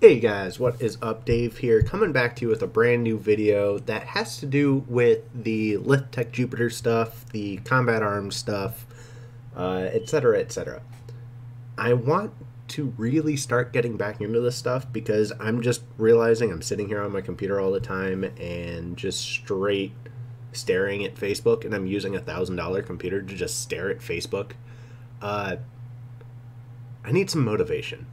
Hey guys, what is up? Dave here, coming back to you with a brand new video that has to do with the Lithtech Jupiter stuff, the combat arms stuff, etc., uh, etc. Et I want to really start getting back into this stuff because I'm just realizing I'm sitting here on my computer all the time and just straight staring at Facebook, and I'm using a thousand dollar computer to just stare at Facebook. Uh, I need some motivation.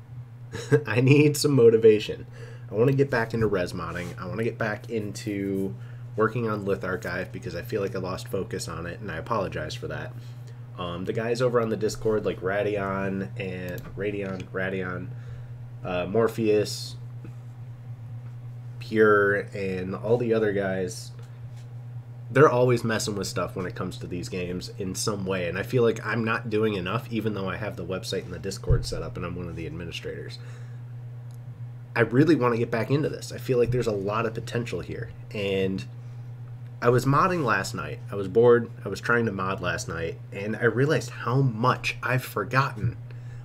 I need some motivation. I want to get back into res modding. I want to get back into working on LithArchive because I feel like I lost focus on it, and I apologize for that. Um, the guys over on the Discord, like Radion and Radion, Radion, uh, Morpheus, Pure, and all the other guys, they're always messing with stuff when it comes to these games in some way. And I feel like I'm not doing enough, even though I have the website and the Discord set up and I'm one of the administrators. I really want to get back into this. I feel like there's a lot of potential here. And I was modding last night. I was bored. I was trying to mod last night. And I realized how much I've forgotten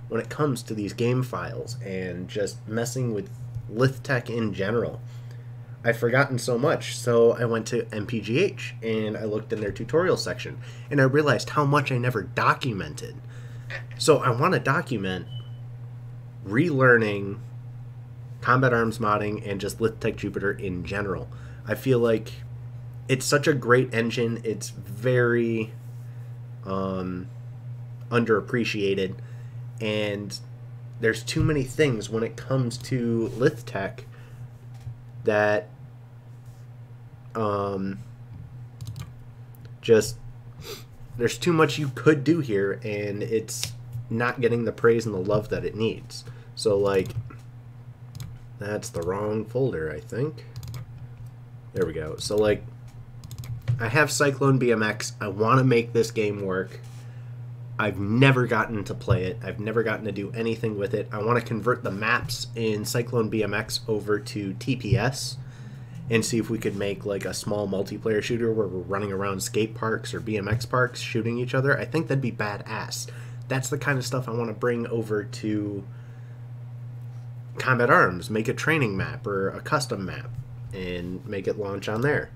when it comes to these game files and just messing with Lithtech in general. I've forgotten so much. So I went to MPGH and I looked in their tutorial section and I realized how much I never documented. So I want to document relearning combat arms modding and just Lithtech Jupiter in general. I feel like it's such a great engine. It's very um, underappreciated and there's too many things when it comes to Lithtech that um, just there's too much you could do here, and it's not getting the praise and the love that it needs. So like, that's the wrong folder, I think. There we go. So like, I have Cyclone BMX. I want to make this game work. I've never gotten to play it. I've never gotten to do anything with it. I want to convert the maps in Cyclone BMX over to TPS and see if we could make like a small multiplayer shooter where we're running around skate parks or BMX parks shooting each other. I think that'd be badass. That's the kind of stuff I want to bring over to Combat Arms. Make a training map or a custom map and make it launch on there.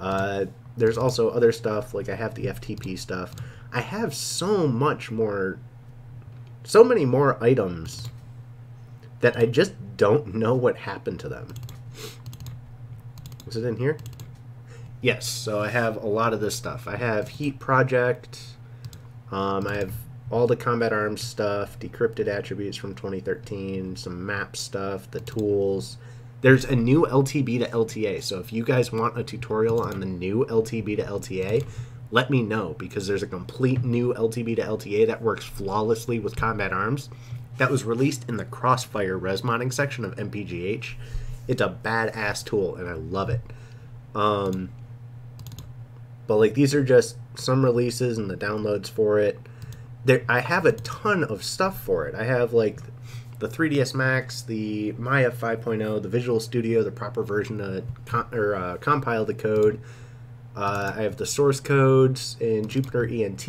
Uh, there's also other stuff like I have the FTP stuff. I have so much more, so many more items that I just don't know what happened to them. Was it in here? Yes, so I have a lot of this stuff. I have Heat Project. Um, I have all the Combat Arms stuff, decrypted attributes from 2013, some map stuff, the tools. There's a new LTB to LTA, so if you guys want a tutorial on the new LTB to LTA, let me know because there's a complete new LTB to LTA that works flawlessly with Combat Arms that was released in the Crossfire res modding section of MPGH. It's a badass tool, and I love it. Um, but like these are just some releases and the downloads for it. There, I have a ton of stuff for it. I have like the 3ds Max, the Maya 5.0, the Visual Studio, the proper version to com- or uh, compile the code. Uh, I have the source codes in Jupiter ENT.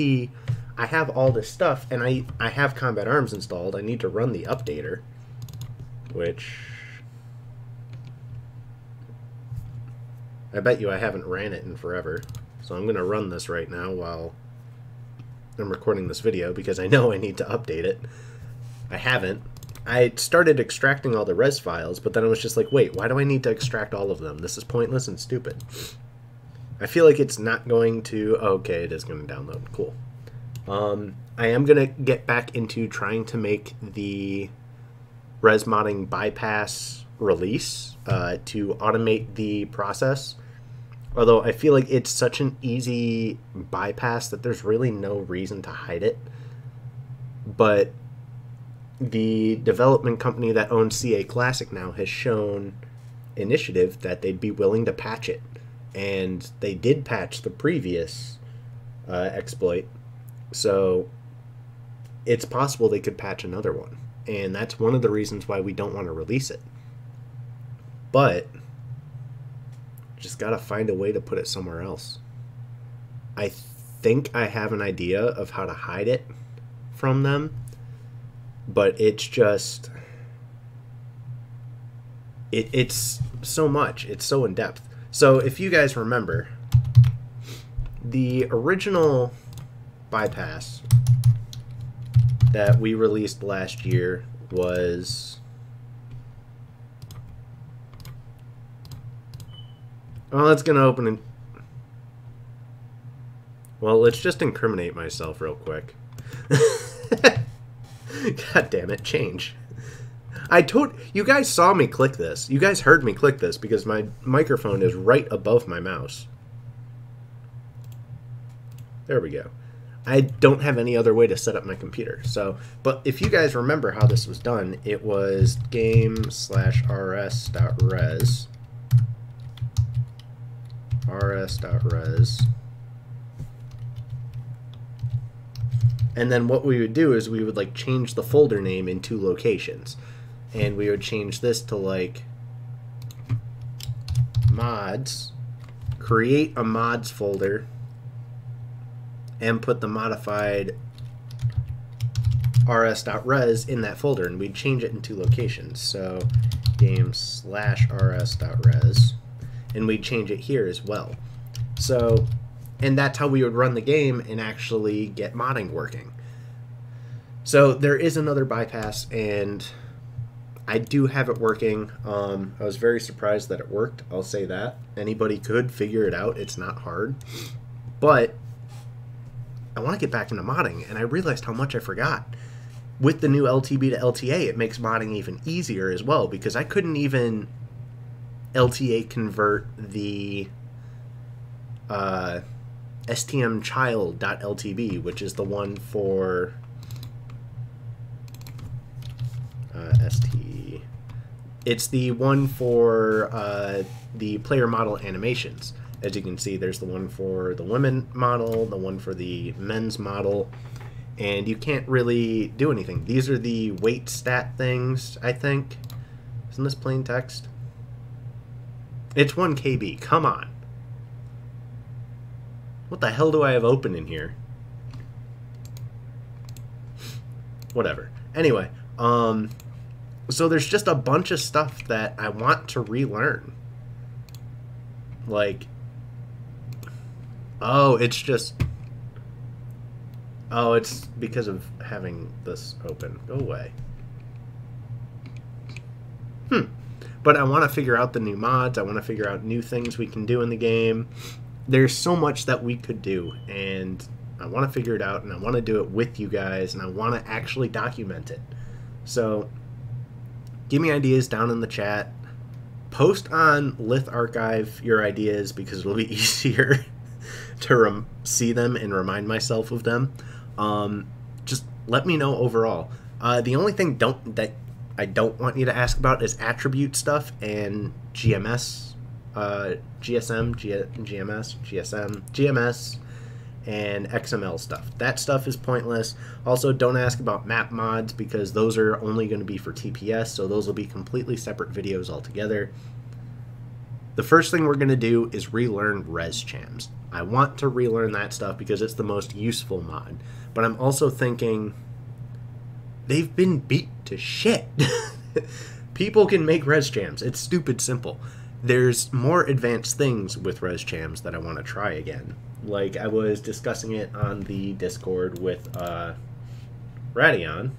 I have all this stuff, and I I have Combat Arms installed. I need to run the updater, which I bet you I haven't ran it in forever. So I'm going to run this right now while I'm recording this video because I know I need to update it. I haven't. I started extracting all the res files, but then I was just like, wait, why do I need to extract all of them? This is pointless and stupid. I feel like it's not going to... Okay, it is going to download. Cool. Um, I am going to get back into trying to make the res modding bypass release uh, to automate the process. Although I feel like it's such an easy bypass that there's really no reason to hide it. But the development company that owns CA Classic now has shown initiative that they'd be willing to patch it. And they did patch the previous uh, exploit. So it's possible they could patch another one. And that's one of the reasons why we don't want to release it. But just got to find a way to put it somewhere else. I think I have an idea of how to hide it from them, but it's just it, it's so much. It's so in depth. So if you guys remember, the original bypass that we released last year was well it's gonna open in well let's just incriminate myself real quick god damn it change I told you guys saw me click this. You guys heard me click this because my microphone is right above my mouse. There we go. I don't have any other way to set up my computer. So, but if you guys remember how this was done, it was game slash rs dot res rs dot res and then what we would do is we would like change the folder name in two locations. And we would change this to like mods create a mods folder and put the modified rs.res in that folder. And we'd change it in two locations. So game slash rs.res and we'd change it here as well so and that's how we would run the game and actually get modding working so there is another bypass and I do have it working. Um, I was very surprised that it worked. I'll say that. Anybody could figure it out. It's not hard. But I want to get back into modding, and I realized how much I forgot. With the new LTB to LTA, it makes modding even easier as well because I couldn't even LTA convert the uh, stmchild.ltb, which is the one for uh, ST. It's the one for uh, the player model animations. As you can see, there's the one for the women model, the one for the men's model, and you can't really do anything. These are the weight stat things, I think. Isn't this plain text? It's 1 KB, come on. What the hell do I have open in here? Whatever. Anyway, um, so there's just a bunch of stuff that I want to relearn. Like, oh, it's just, oh, it's because of having this open. Go away. Hmm. But I want to figure out the new mods. I want to figure out new things we can do in the game. There's so much that we could do, and I want to figure it out, and I want to do it with you guys, and I want to actually document it. So give me ideas down in the chat. Post on LithArchive your ideas because it'll be easier to see them and remind myself of them. Um, just let me know overall. Uh, the only thing don't that I don't want you to ask about is attribute stuff and GMS, uh, GSM, G- GMS, GSM, GMS, and XML stuff. That stuff is pointless. Also, don't ask about map mods because those are only going to be for TPS, so those will be completely separate videos altogether. The first thing we're going to do is relearn ResChams. I want to relearn that stuff because it's the most useful mod. But I'm also thinking they've been beat to shit. People can make res ResChams. It's stupid simple. There's more advanced things with res ResChams that I want to try again like I was discussing it on the Discord with uh, Radion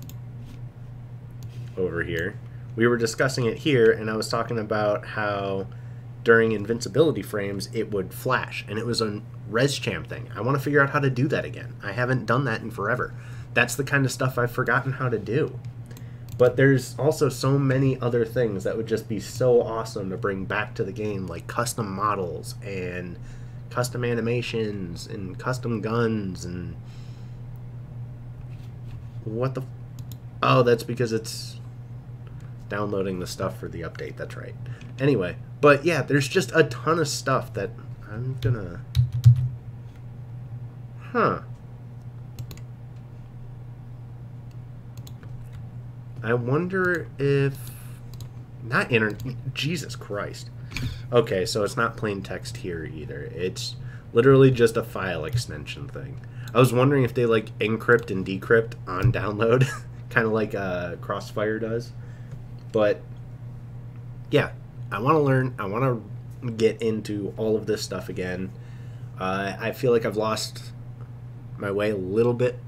over here. We were discussing it here, and I was talking about how during invincibility frames it would flash, and it was a res ResCham thing. I want to figure out how to do that again. I haven't done that in forever. That's the kind of stuff I've forgotten how to do. But there's also so many other things that would just be so awesome to bring back to the game, like custom models and custom animations and custom guns and what the oh that's because it's downloading the stuff for the update that's right anyway but yeah there's just a ton of stuff that i'm gonna huh i wonder if not internet jesus christ Okay, so it's not plain text here either. It's literally just a file extension thing. I was wondering if they like encrypt and decrypt on download, kind of like uh, Crossfire does. But yeah, I want to learn. I want to get into all of this stuff again. Uh, I feel like I've lost my way a little bit.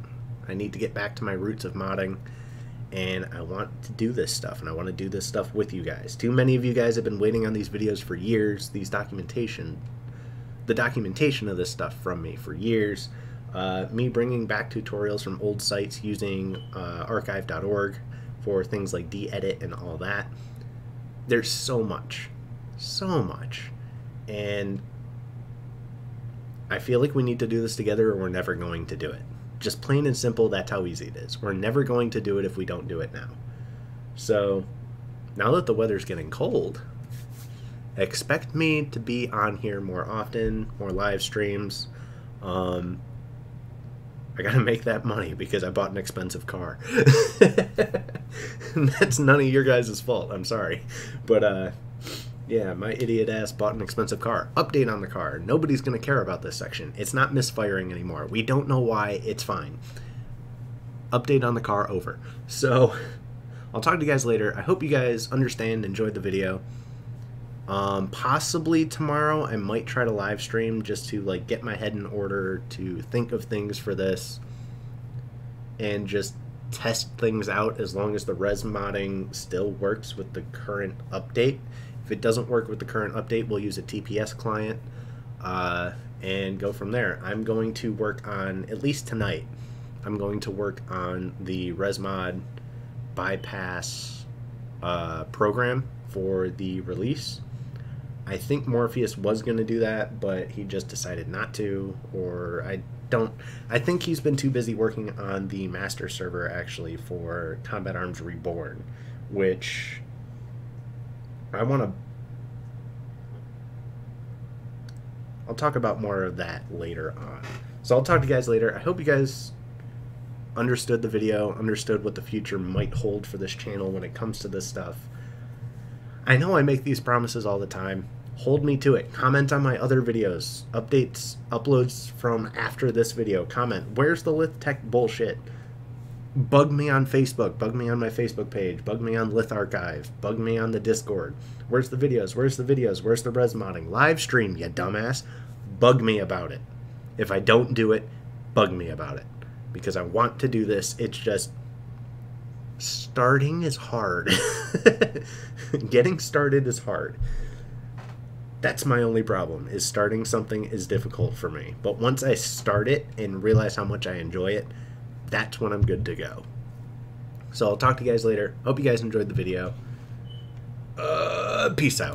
I need to get back to my roots of modding, and I want to do this stuff, and I want to do this stuff with you guys. Too many of you guys have been waiting on these videos for years. These documentation, the documentation of this stuff from me for years. Uh, me bringing back tutorials from old sites using uh, archive.org for things like DEdit and all that. There's so much, so much, and I feel like we need to do this together or we're never going to do it. Just plain and simple, that's how easy it is. We're never going to do it if we don't do it now. So, now that the weather's getting cold, expect me to be on here more often, more live streams. Um, I gotta make that money because I bought an expensive car. That's none of your guys' fault. I'm sorry, but uh, yeah, my idiot ass bought an expensive car. Update on the car. Nobody's gonna care about this section. It's not misfiring anymore. We don't know why. It's fine. Update on the car over. So, I'll talk to you guys later. I hope you guys understand, enjoyed the video. Um, possibly tomorrow I might try to live stream just to like get my head in order to think of things for this and just test things out as long as the res modding still works with the current update. It doesn't work with the current update, we'll use a TPS client uh, and go from there. I'm going to work on, at least tonight, I'm going to work on the ResMod bypass uh, program for the release. I think Morpheus was going to do that, but he just decided not to, or I don't. I think he's been too busy working on the master server actually for Combat Arms Reborn, which I want to. I'll talk about more of that later on. So I'll talk to you guys later. I hope you guys understood the video, understood what the future might hold for this channel when it comes to this stuff. I know I make these promises all the time. Hold me to it. Comment on my other videos, updates, uploads from after this video. Comment, where's the Lithtech bullshit? Bug me on Facebook, bug me on my Facebook page, bug me on LithArchive, bug me on the Discord. Where's the videos? Where's the videos? Where's the res modding? Live stream, you dumbass. Bug me about it. If I don't do it, bug me about it. Because I want to do this. It's just starting is hard. Getting started is hard. That's my only problem. Is starting something is difficult for me. But once I start it and realize how much I enjoy it, that's when I'm good to go. So I'll talk to you guys later. Hope you guys enjoyed the video. Uh, peace out.